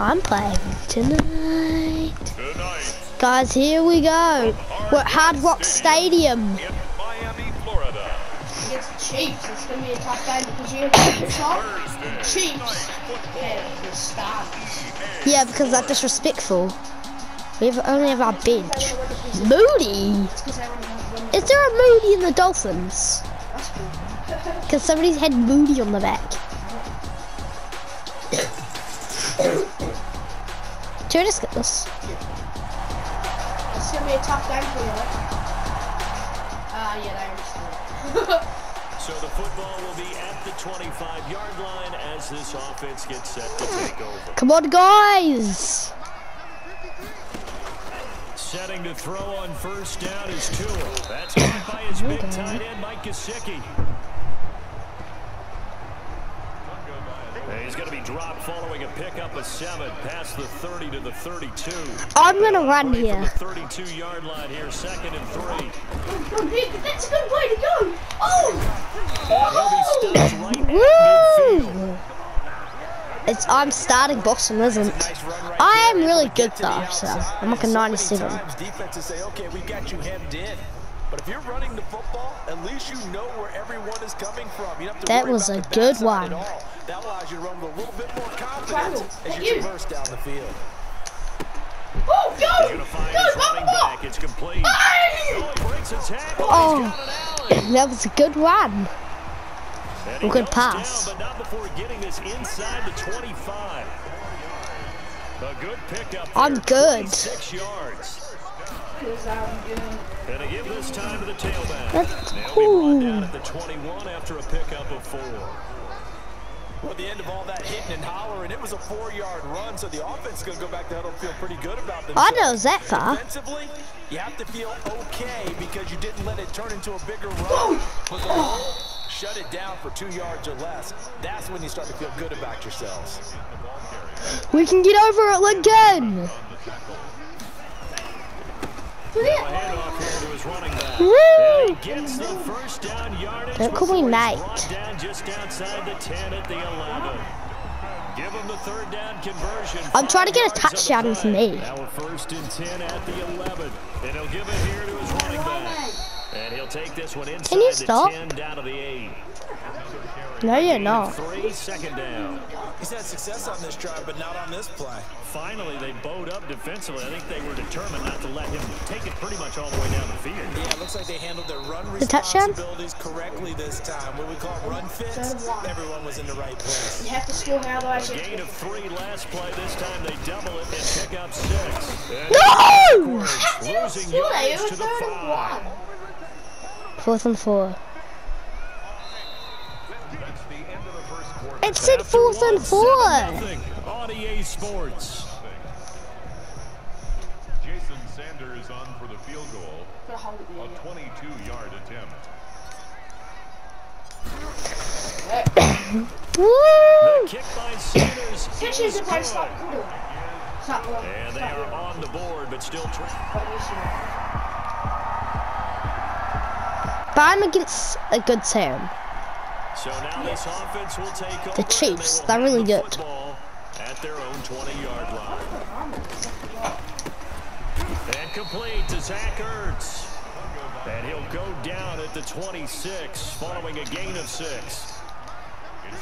I'm playing tonight. Tonight Guys, here we go. We're at Hard Rock Stadium. in Miami, Florida. Against the Chiefs, it's going to be a tough game because you have the top the Chiefs have the starters. Yeah, because that's disrespectful. We have, only have our bench. Moody? Because they want to win. Is there a Moody in the Dolphins? Because somebody's had Moody on the back. Should I just get this? It's going to be a tough game for you. Uh, yeah, they already. So the football will be at the 25-yard line as this offense gets set to take over. Come on, guys! Setting to throw on first down is Tua. That's caught by his big tight end, Mike Gesicki. And He's going to be dropped following a pickup of seven past the 30 to the 32. I'm gonna run here. From the 32-yard line here, second and three. That's a good way to go. Oh! He'll be stopped right. Woo! It's I'm starting Boston, isn't? I am really good though, so I'm like a 97. Defenses say, okay, we got you hemmed in. But if you're running the football, at least you know where everyone is coming from. You have to That was a good backside one. at all. That allows you to run with a little bit more confidence Travel. as you you. traverse down the field. Oh, go! going to find Go, bump the ball! It's complete. Oh, he breaks a tackle. He's got it out. That was a good run. And Good pass. Down, but not before getting this inside the 25. A good pickup. I'm good. 26 yards. Because I'm good. And give this time to the tailback. That's brought down at the 21 after a pickup of four. Well, the end of all that hitting and hollering, it was a four-yard run, so the offense is going to go back to huddle and feel pretty good about know it that far. Defensively, you have to feel okay because you didn't let it turn into a bigger run. Was a- Shut it down for two yards or less. That's when you start to feel good about yourselves. We can get over it, Lincoln. A handoff here to his running back. Woo! And he gets the first down yardage. Don't call me mate. Down just outside the 10 at the 11. Give him the third down conversion. I'm trying to get a the touchdown with me. Now first and 10 at the 11. And he'll give it here to his running back. And he'll take this one inside you the stop? 10 down to the 8. No, you're not. Three, second down. He's had success on this drive, but not on this play. Finally, they bowed up defensively. I think they were determined not to let him take it pretty much all the way down the field. Yeah, it looks like they handled their run The touchdown? responsibilities correctly this time. What we call run fits, everyone was in the right place. You have to score how otherwise you Gain of three last play. This time they double it and pick up six. And No! How did you Losing score that? It yards was to the third and five. one. Fourth and four. It said After fourth and four. 7-0 on EA Sports. Jason Sanders on for the field goal. Gotta hold it A 22-yard attempt. Woo! Kick by Sanders. Pitches is the stop good. Stop good. And they are on the board, but still. But But I'm against a good team. So now this offense will take over. The Chiefs, they're really good. At their own 20-yard line. And complete to Zach Ertz. And he'll go down at the 26 following a gain of six.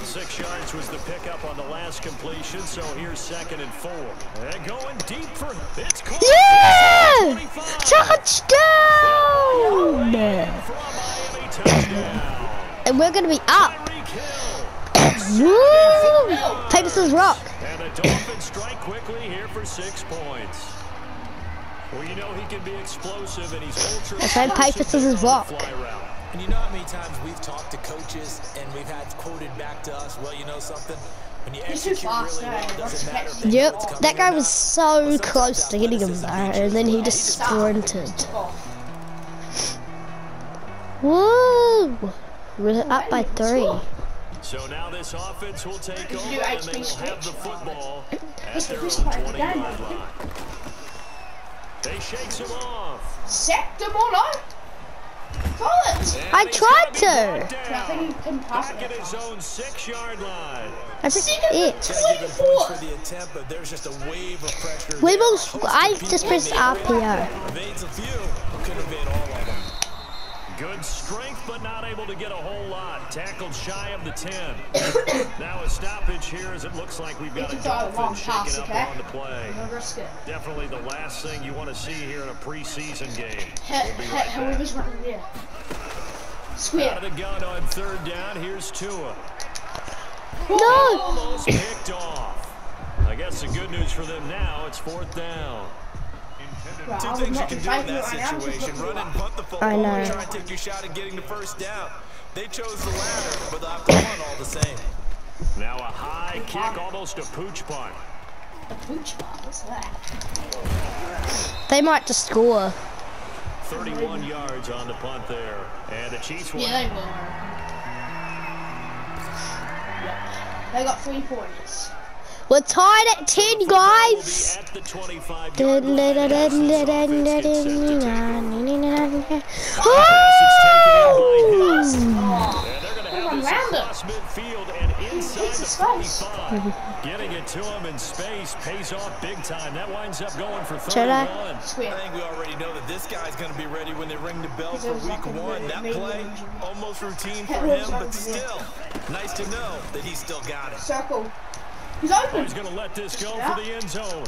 Six yards was the pickup on the last completion, so here's second and four. And going deep for it's caught. Yeah! 25. Touchdown! For a Miami touchdown. And we're gonna be up. Tyreek Hill. Woo! Paper, scissors, rock. And the Dolphins strike quickly here for six points. Well, you know he can be explosive, and he's ultra. That's right, paper, scissors, on rock. And you know how many times we've talked to coaches and we've had quoted back to us, well, you know something? When you execute really well, doesn't matter catch if him. they know Yep, that guy was so close to getting him there, and then he just sprinted. Woo! We're up by three. So now this offense will take over, and they will have the football at their own part of the game, 20-yard I line. They shakes him off. Sacked him all out. Throw it! I tried to. I think pass Back at his own six-yard line. I just it. Gotta give him points for the attempt, but there's just a wave of pressure. We there. will. A host of I people just in pressed the area. RPO. Good strength, but not able to get a whole lot. Tackled shy of the 10. now a stoppage here as it looks like we've got a You can throw Dolphin shaking okay? up on the play. Don't risk it. Definitely the last thing you want to see here in a preseason game. We'll right running there. Out of the gun on third down. Here's Tua. No. Almost picked off. I guess the good news for them now, it's fourth down. Right, Two I things you can do in that right now, just situation. Run and punt the football I know. and try and take your shot at getting the first down. They chose the latter, but they'll have to punt all the same. Now a high kick, almost a pooch punt. the pooch ball. What's that? They might just score. 31 yards on the punt there. And the Chiefs win. Yeah, they will. Yeah. They got three points. We're tied at ten, guys. at the 25 Dun, yard dun, line dun, as dun, this dun, offense dun, gets set to dun, take dun, over. dun, dun, dun. Pass is taken in by Hills. Woo! Oh, And they're going to Come have on, this round it. across midfield and inside It's the a space. 45. Getting it to him in space pays off big time. That winds up going for Should I? 31. I think we already know that this guy's going to be ready when they ring the bell for week one. That play, almost routine for him, but still, nice to know that he's still got it. Circle. He's Oh, open. he's going to let this go Yeah. for the end zone.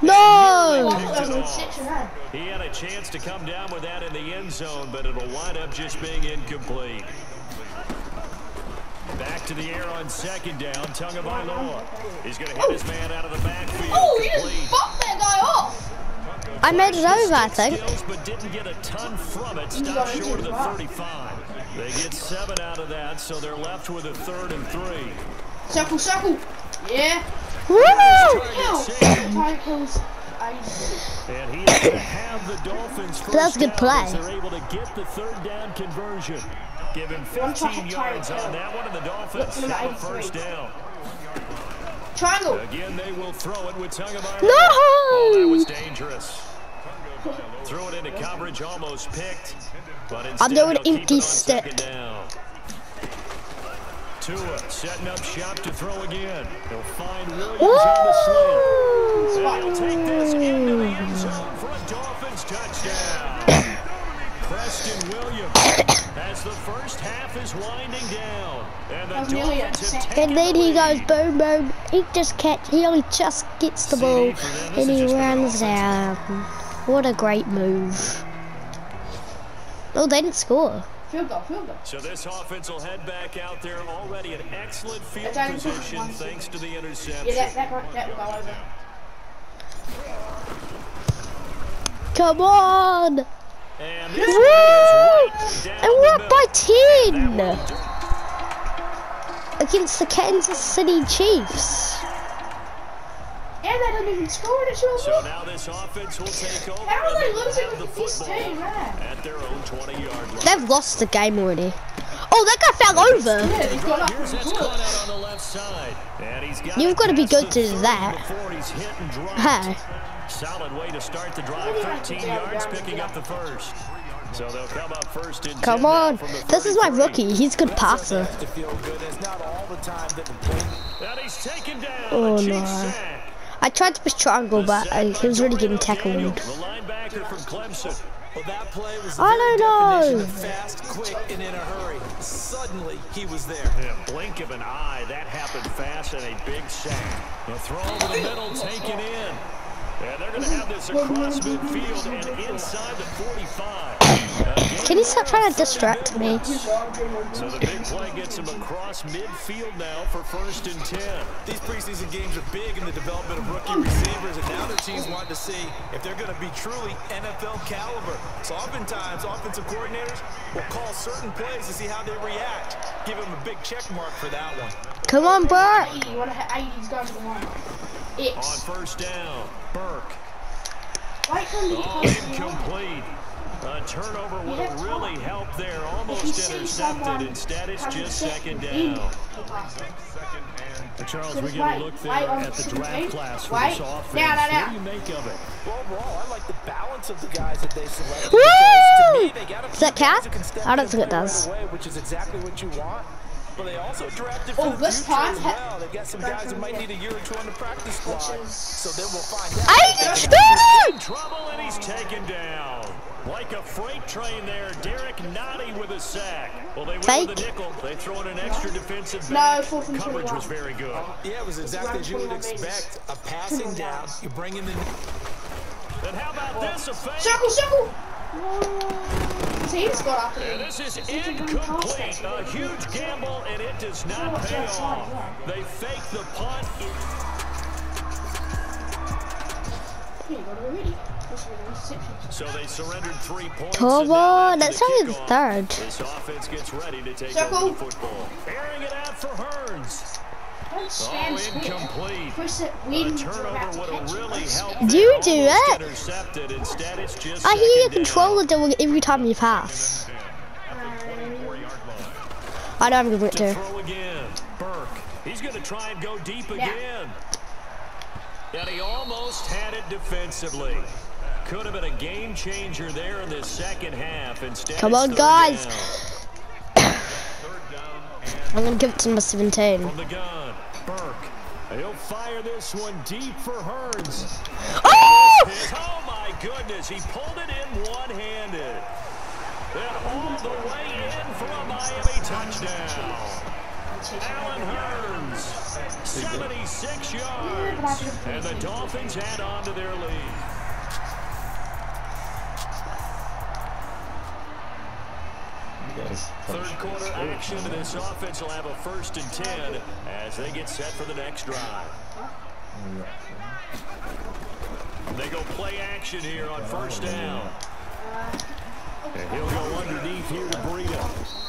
No! That was in six and nine. He had a chance to come down with that in the end zone, but it'll wind up just being incomplete. Back to the air on second down. Tagovailoa. He's going to hit his man out of the backfield. Oh, you complete. just bumped that guy off. I made it over, I think. Skills, but didn't get a ton from it. Stopped short of the 35. They get seven out of that, so they're left with a third and three. Circle, circle. Yeah. Woo! Ew. Titles. And he's have the Dolphins first That's a good play. as They're able to get the third down conversion. Give him One shot 15 to yards Tyreek on Hill. that one, and the Dolphins Look, have a number first 83. down. Triangle. Again, they will throw it with Tagovailoa. No! Oh, that was dangerous. Threw it into coverage, almost picked. But instead, doing they'll keep empty it stick. down. Tua setting up shop to throw again. He'll find Williams on the slant. Woo! And he'll take this into the end zone for a Dolphins touchdown. Preston Williams as the first half is winding down. And the Dolphins have taken And then he goes boom boom. He just catch. He only just gets the ball and he runs out. What a great move! Oh, they didn't score. Field goal, field goal. So this offense will head back out there already in excellent field That's only position one thanks to the interception. Yeah, that, that, might- that will go over. Come on! And this Woo! one is right And we're up by middle. Ten against the Kansas City Chiefs. And they didn't even score in it, so So now this offense will take over. How are and they will losing have the football team, at their own 20-yard line. They've lost the game already. Oh, that guy fell over. Yeah, got up Here's and that's good. caught out on the left side. And he's got You've gotta be good to do that. Before he's hit and dropped. Hey. Solid way to start the drive. What do you like to 13 yards, picking up the first. So they'll come up first and Come on. This is my rookie. He's a good passer. To feel good. It's not all the time that the play And he's taken down. Oh, a cheap no. Sack. I tried to push triangle, but uh, he was really getting tackled. The linebacker from Clemson. Well, that play was I don't know. fast, quick, and in a hurry. Suddenly, he was there. In a blink of an eye, that happened fast and a big sack. The throw over the middle, taken in. And they're going to have this across midfield and inside the 45. Again, Can you stop trying to distract me? So the big play gets him across midfield now for first and 10. These preseason games are big in the development of rookie receivers, and now their teams want to see if they're going to be truly NFL caliber. So oftentimes, offensive coordinators will call certain plays to see how they react. Give them a big check mark for that one. Come on, Bert. 80, what a 80's going to the line. On first down, Burke. Wait for him to Oh, get close. incomplete. A turnover would have really helped there. If you Almost see intercepted. Instead, it's just second down. the pass. Second and Charles, we get a wait, look there at the draft class for this offense. What do you make of it? Well, overall, I like the balance of the guys that they selected. Woo! because to me, they got a Does few that count? guys who can step I don't think it does. which is exactly what you want. But they also drafted Oh, for the future as well. They've got some guys who might need a year or two on the practice squad. So then we'll find out. I scored! Trouble and he's taken down. Like a freight train there, Derek Notty with a sack. Well, they went Fake. with a nickel. They throw in an extra defensive No, back. fourth and Coverage 21. was very good. Yeah, it was exactly as you would expect. A passing down, you bring in the And how about this? A fake. Circle, circle. See, he's got up And this is incomplete. A huge gamble, and it does not pay off. They fake the punt. Here, go to the ready. This is the reception. So they surrendered three points. Come and now on, that's the only the third. This offense gets ready to take Circle. over the football. Airing it out for Hurns. Don't Oh, incomplete. It. A turnover would have really helped. You do Almost that. Intercepted. Instead, it's just I hear your controller doing every time you pass. I know I'm gonna To to. throw again. Burke. He's going to try and go deep again. And he almost had it defensively. Could have been a game changer there in the second half. Instead, Come on, guys. down. I'm gonna give it to number 17. From the gun, Burke. He'll fire this one deep for Hurns. Oh! Oh my goodness, he pulled it in one-handed. And all the way in for a Miami touchdown. Allen Hurns, 76 yards. And the Dolphins add on to their lead. Action. This offense will have a first and 10 as they get set for the next drive. They go play action here on first down. And he'll go underneath here to Burrito.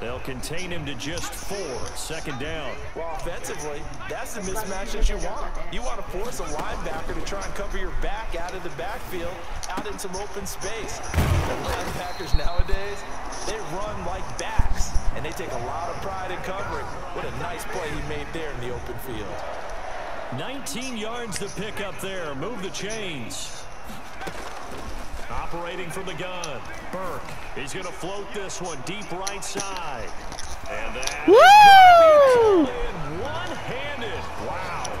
They'll contain him to just four. Second down. Well, offensively, that's the mismatch that you want. You want to force a linebacker to try and cover your back out of the backfield, out in some open space. The linebackers nowadays, they run like backs, and they take a lot of pride in covering. What a nice play he made there in the open field. 19 yards to pick up there. Move the chains. Operating from the gun. Burke. He's going to float this one deep right side. And that Woo! one-handed. Wow.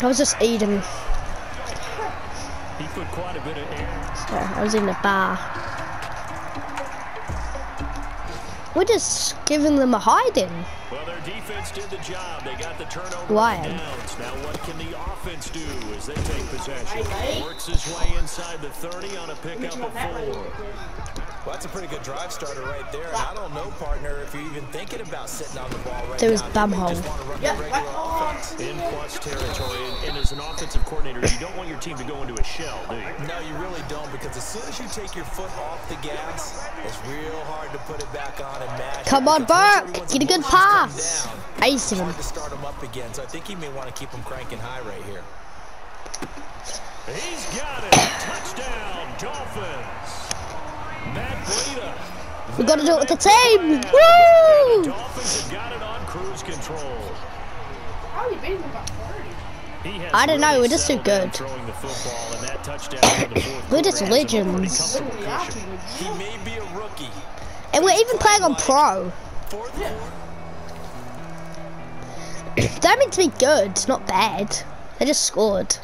I was just eating. He put quite a bit of air. Yeah, I was in a bar. We're just giving them a hiding. Defense did the job. They got the turnover Why? on downs. Now, what can the offense do as they take possession? Works his way inside the 30 on a pickup of four. Well, that's a pretty good drive starter right there. And I don't know, partner, if you're even thinking about sitting on the ball right There was now. You may bumhole. just want to run Yeah, the regular right on. offense. In plus territory, and, and as an offensive coordinator, you don't want your team to go into a shell, do you? No, you really don't, because as soon as you take your foot off the gas, it's real hard to put it back on and mash. Come on, Burke. Get a good pass. down, Ace It's him. to start them up again, so I think he may want to keep them cranking high right here. He's got it. Touchdown, Dolphins. We gotta do it with the team. Woo! Dolphins have got it on cruise control. How you been about 30? I don't know, we're just too good. We're just legends. And we're even playing on pro. That meant to be good, not bad. They just scored.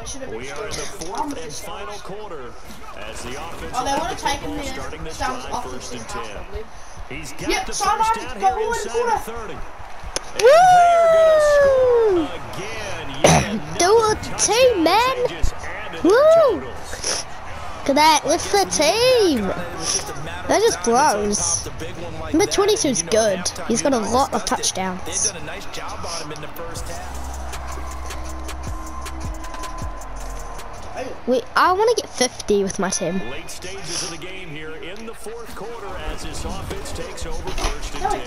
They should have We are in the fourth and final quarter as the offense Oh, they want to the take him there. starting this Sounds drive first and offensive ten. probably. He's got Yep, the sideline, first down go here in, inside corner. the 30. And Woo! they are going to score again. Do another a touchdown team, man. as they just added their Woo! Look at that. Look at the team. They're just blows. Number 22 is good. He's got a lot of touchdowns. We, I want to get 50 with my team. Late stages of the game here in the fourth quarter as this offense takes over first and 10.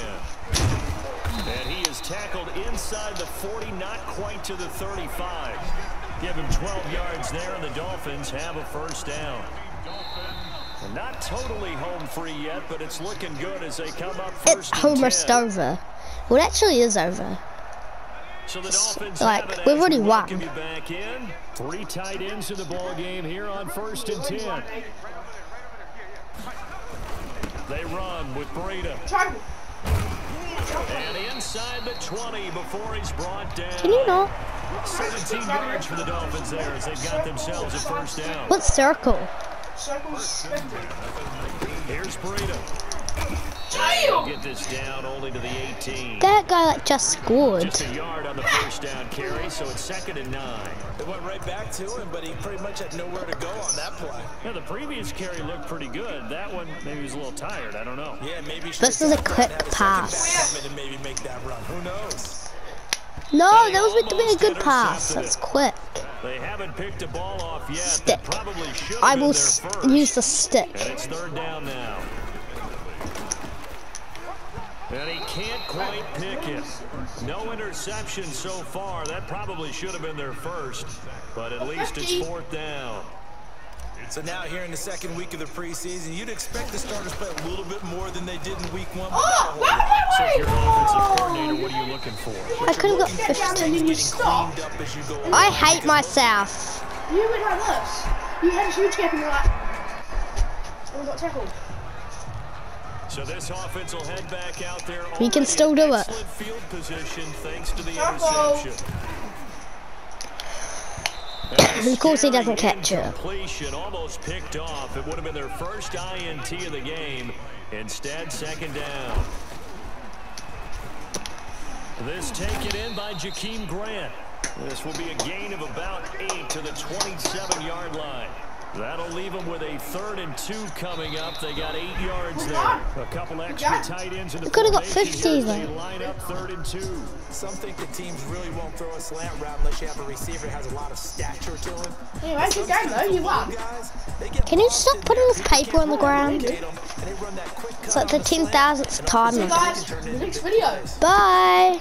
And he is tackled inside the 40, not quite to the 35. Give him 12 yards there, and the Dolphins have a first down. Not totally home free yet, but it's looking good as they come up first and almost 10. over. Well, it actually is over. So the Dolphins like, we've already won. you back in. Three tight ends in the ball game here on first and 10. They run with Breida. And inside the 20 before he's brought down. Can you not? 17 yards for the Dolphins there as they've got themselves a first down. What circle? Here's Breida. Damn! Get this down only to the 18. That guy like just scored. Just a yard on the first down carry, so it's second and nine. It went right back to him, but he pretty much had nowhere to go on that play. Yeah, the previous carry looked pretty good. That one, maybe he was a little tired. I don't know. Yeah, maybe he should This is a tapped quick and had second pass. back come And maybe make that run. Who knows? No, that was meant to be a good pass. That's quick. They haven't picked a ball off yet. Stick. That probably should I will their s- first. use the stick. And it's third down now. And he can't quite pick it. No interception so far. That probably should have been their first. But at least it's fourth down. So now here in the second week of the preseason, you'd expect the starters to play a little bit more than they did in week one. but not a Oh, whole wait, lot. wait, So if you're an offensive coordinator, what are you looking for? I could have got Looking for 50. you getting stop. cleaned up as you go. I hate myself. You went like this. You had a huge gap and you're like, oh, we got tackled. So this offense will head back out there. We can still do it. Field position thanks to the interception. Of course he doesn't catch it. Almost picked off. It would have been their first INT of the game. Instead, second down. This taken in by Jakeem Grant. This will be a gain of about eight to the 27-yard line. That'll leave them with a third and two coming up. They got eight yards there. A couple extra tight ends in the We coulda got 50 here as They then. line up third and two. Some think the teams really won't throw a slant route unless you have a receiver that has a lot of stature to him. Anyway, good game though, you won. Guys, they get Can you stop putting this paper on the ground? locate 'em, and they run that quick It's like the on the slant, 10,000th time offensive now. Guys, turn the next video. Bye.